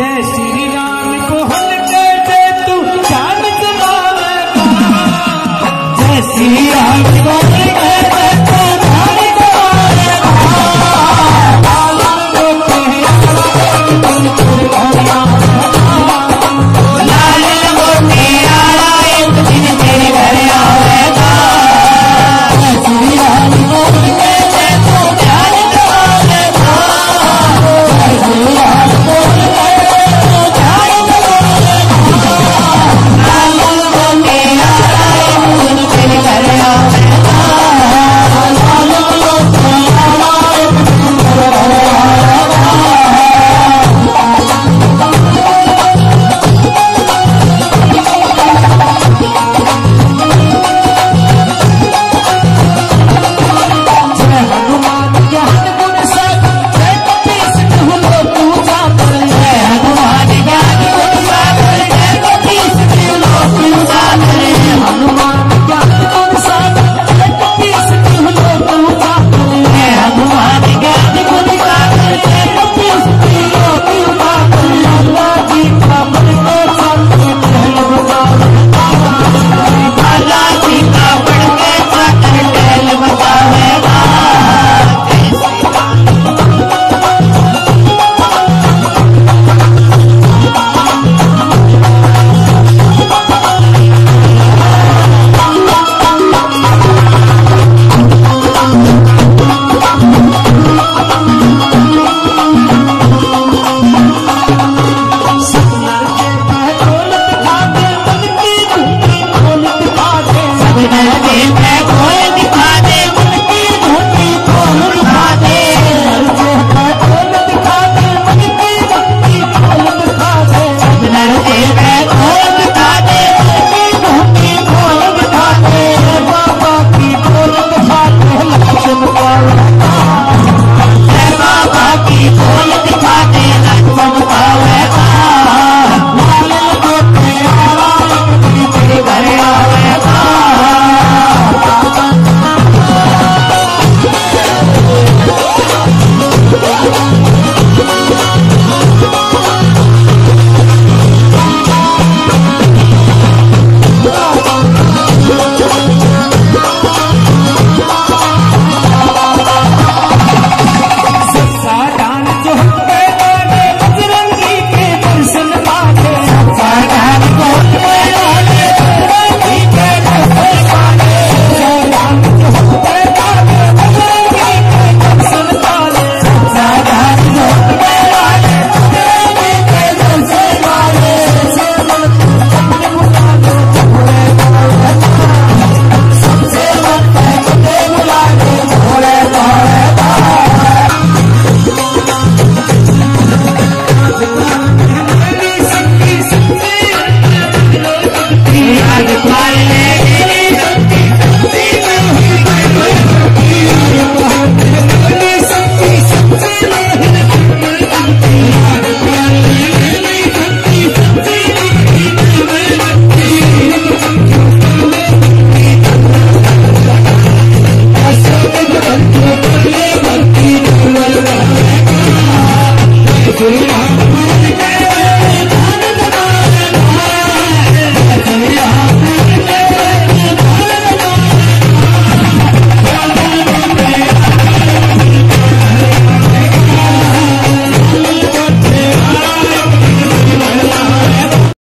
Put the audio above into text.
जय श्री राम को हल दे तू जान जय श्री राम को